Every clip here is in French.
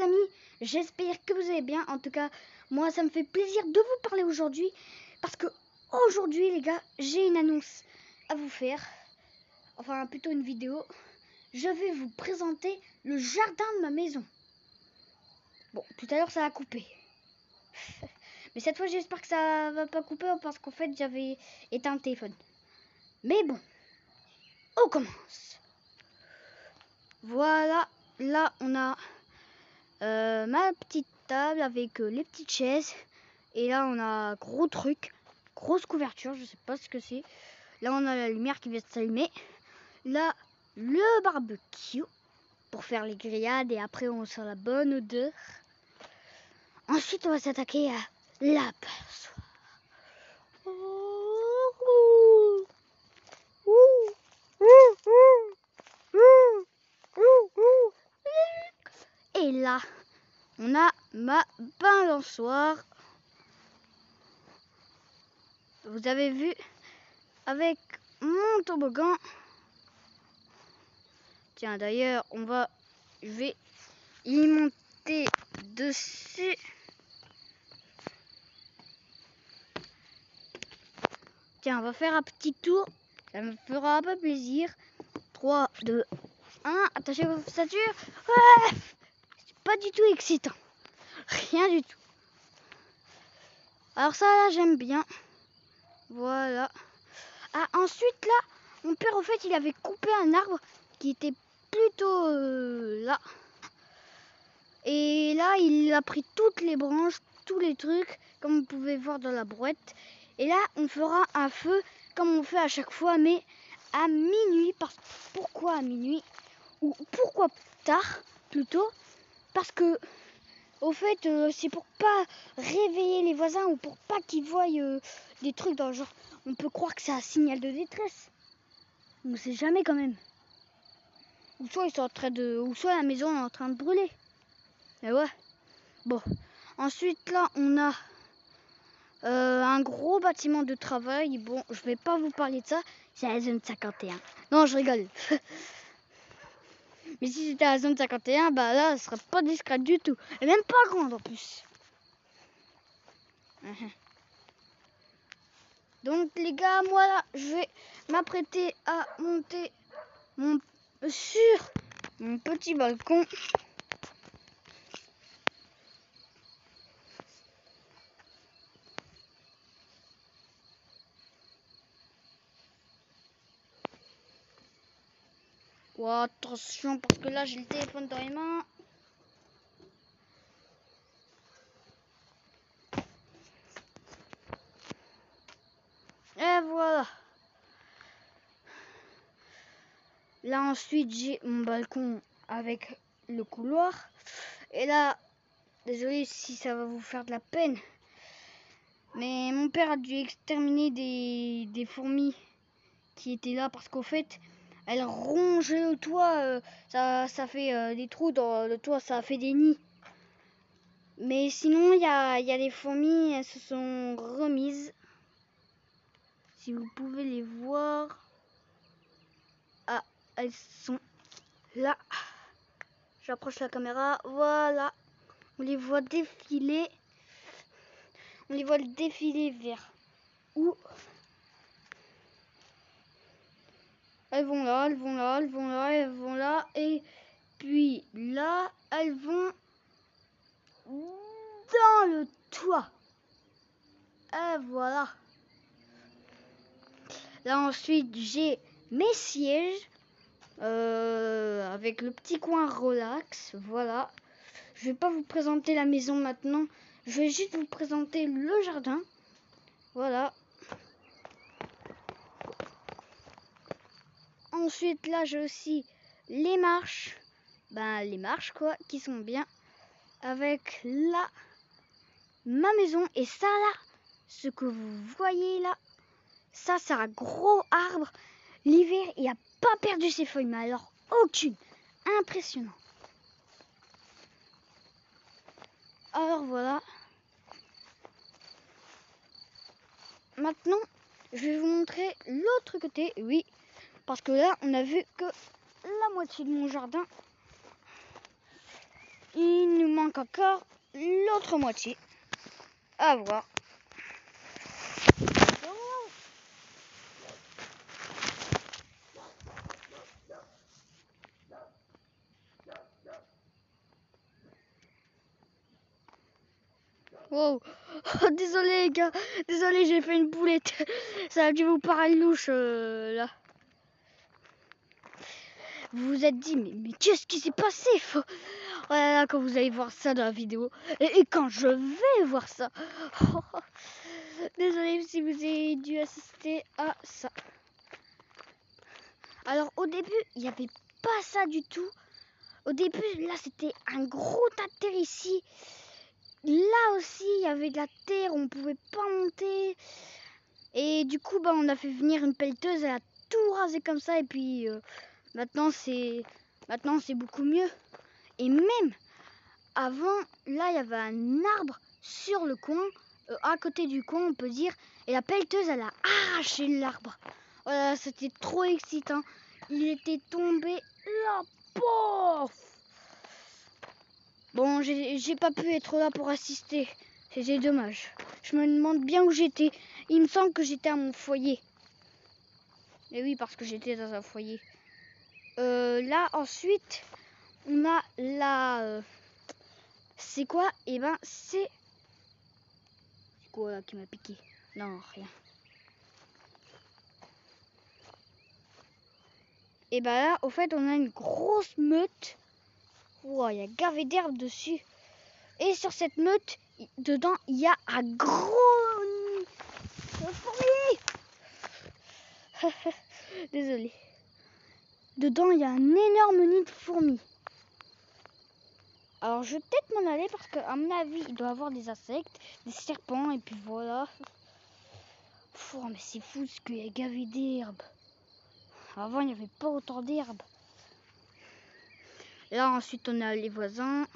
amis, j'espère que vous allez bien. En tout cas, moi, ça me fait plaisir de vous parler aujourd'hui parce que aujourd'hui, les gars, j'ai une annonce à vous faire. Enfin, plutôt une vidéo. Je vais vous présenter le jardin de ma maison. Bon, tout à l'heure, ça a coupé. Mais cette fois, j'espère que ça va pas couper parce qu'en fait, j'avais éteint le téléphone. Mais bon, on commence. Voilà, là, on a euh, ma petite table avec euh, les petites chaises. Et là, on a gros truc, grosse couverture, je sais pas ce que c'est. Là, on a la lumière qui vient de s'allumer. Là, le barbecue pour faire les grillades et après, on sent la bonne odeur. Ensuite, on va s'attaquer à la passoire. Et là, on a ma balançoire. Vous avez vu avec mon toboggan. Tiens, d'ailleurs, on va, je vais y monter dessus. Tiens, on va faire un petit tour. Ça me fera un peu plaisir. 3, 2, 1. Attachez vos ceintures. Ouais pas du tout excitant. Rien du tout. Alors ça, là, j'aime bien. Voilà. Ah, ensuite, là, mon père, en fait, il avait coupé un arbre qui était plutôt euh, là. Et là, il a pris toutes les branches, tous les trucs, comme vous pouvez voir dans la brouette. Et là, on fera un feu comme on fait à chaque fois, mais à minuit. Parce, pourquoi à minuit? Ou pourquoi tard plutôt? Parce que, au fait, euh, c'est pour pas réveiller les voisins ou pour pas qu'ils voient euh, des trucs dans le genre. On peut croire que c'est un signal de détresse. On sait jamais quand même. Ou soit ils sont en train de. Ou soit la maison est en train de brûler. Mais ouais. Bon. Ensuite là on a euh, un gros bâtiment de travail. Bon, je vais pas vous parler de ça. C'est la zone 51. Non, je rigole. Mais si c'était la zone 51, bah là, ce serait pas discret du tout. Et même pas grande en plus. Donc les gars, moi là, je vais m'apprêter à monter mon sur mon petit balcon. Attention, parce que là, j'ai le téléphone dans les mains. Et voilà. Là, ensuite, j'ai mon balcon avec le couloir. Et là, désolé si ça va vous faire de la peine. Mais mon père a dû exterminer des fourmis qui étaient là parce qu'au fait, elle ronge le toit, euh, ça, ça fait euh, des trous dans le toit, ça fait des nids. Mais sinon, il y a, y a des fourmis, elles se sont remises. Si vous pouvez les voir. Ah, elles sont là. J'approche la caméra, voilà. On les voit défiler. On les voit défiler vers où? Elles vont là, elles vont là, elles vont là, elles vont là. Et puis là, elles vont dans le toit. Et voilà. Là ensuite, j'ai mes sièges euh, avec le petit coin relax. Voilà. Je vais pas vous présenter la maison maintenant. Je vais juste vous présenter le jardin. Voilà. Ensuite, là, j'ai aussi les marches. Ben, les marches, quoi, qui sont bien. Avec là, ma maison. Et ça, là, ce que vous voyez là, ça, c'est un gros arbre. L'hiver, il a pas perdu ses feuilles, mais alors aucune. Impressionnant. Alors voilà. Maintenant, je vais vous montrer l'autre côté. Oui, parce que là, on a vu que la moitié de mon jardin. Il nous manque encore l'autre moitié. À voir. Wow. Oh, désolé les gars, désolé j'ai fait une boulette. Ça a dû vous paraître louche euh, là. Vous vous êtes dit mais, mais qu'est-ce qui s'est passé? Oh là là, quand vous allez voir ça dans la vidéo. Et, quand je vais voir ça. désolé si vous avez dû assister à ça. Alors au début, il n'y avait pas ça du tout. Au début, là, c'était un gros tas de terre ici. Là aussi, il y avait de la terre, on pouvait pas monter. Et du coup, bah, on a fait venir une pelleteuse, elle a tout rasé comme ça. Et puis euh, maintenant, c'est maintenant c'est beaucoup mieux. Et même avant, là, il y avait un arbre sur le coin, euh, à côté du coin, on peut dire. Et la pelleteuse, elle a arraché l'arbre. Voilà, c'était trop excitant. Il était tombé là, pauvre Bon, j'ai pas pu être là pour assister. C'était dommage. Je me demande bien où j'étais. Il me semble que j'étais à mon foyer. Et oui, parce que j'étais dans un foyer. Euh, là, ensuite, on a la... Euh, c'est quoi? Eh ben, c'est... Quoi là qui m'a piqué? Non, rien. Et ben là, au fait, on a une grosse meute il y a gavé d'herbe dessus. Et sur cette meute, dedans, il y a un gros. Désolé. Dedans, il y a un énorme nid de fourmis. Alors, je vais peut-être m'en aller parce qu'à mon avis, il doit y avoir des insectes, des serpents, et puis voilà. Oh, mais c'est fou ce qu'il y a gavé d'herbe. Avant, il n'y avait pas autant d'herbe. Là, ensuite, on a les voisins.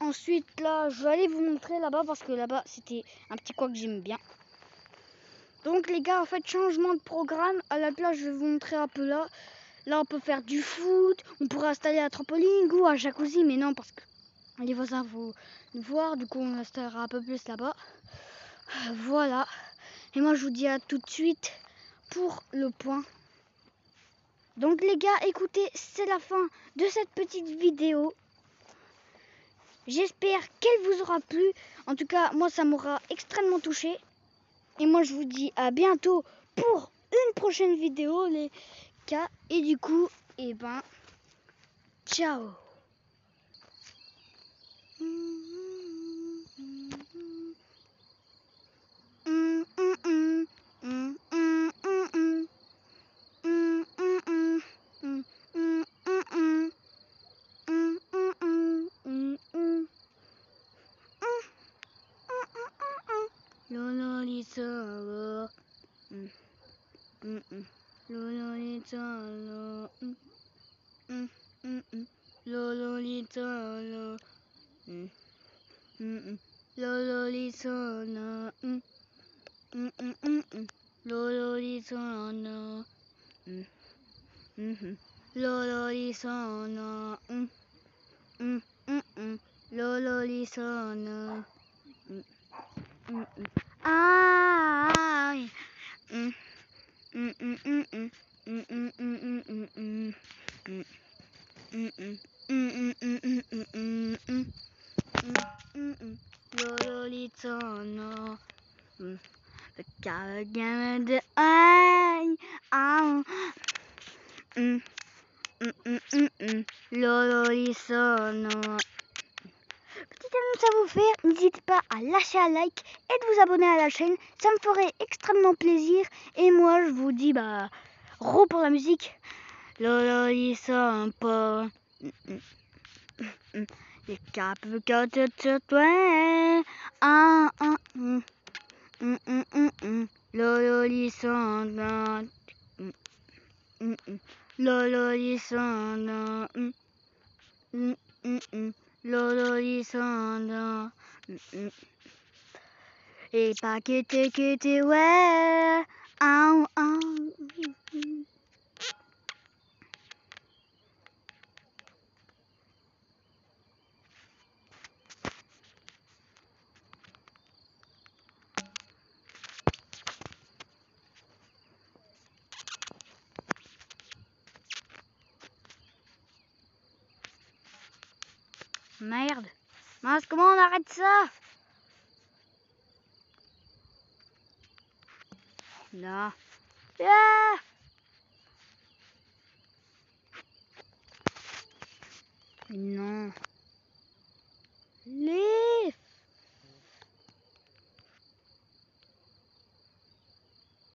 Ensuite, là, je vais aller vous montrer là-bas parce que là-bas, c'était un petit coin que j'aime bien. Donc, les gars, en fait, changement de programme. À la place, je vais vous montrer un peu là. Là, on peut faire du foot. On pourrait installer un trampoline ou un jacuzzi. Mais non, parce que les voisins vont nous voir. Du coup, on installera un peu plus là-bas. Voilà. Et moi, je vous dis à tout de suite pour le point donc les gars, écoutez, c'est la fin de cette petite vidéo. J'espère qu'elle vous aura plu. En tout cas, moi, ça m'aura extrêmement touché. Et moi, je vous dis à bientôt pour une prochaine vidéo, les gars. Et du coup, et eh ben, ciao solo. Mm. Mm -mm. Luloni solo. Mm. Mm, mm, Luloni solo. Luloni solo. Luloni sono. Lololi sono. Lololi sono. Mm-mm. Mm, mm, mm, mm, mm, mm. Mm, mm, mm. Mm, mm, mm, mm, mm, mm, mm. Mm, mm, Lolo li sono. Mm. The de n'hésitez pas à lâcher un like et de vous abonner à la chaîne, ça me ferait extrêmement plaisir. Et moi je vous dis bah ro pour la musique. Lolo sono pas. Les cap que sur toi. Ah ah. Lolo sono. Lolo mm. Lolo sono. Mm, mm. Et pas que tu, que tu, ouais. Ah, ah. Mm. Merde. Mince, comment on arrête ça? Ah non. Non. Leaf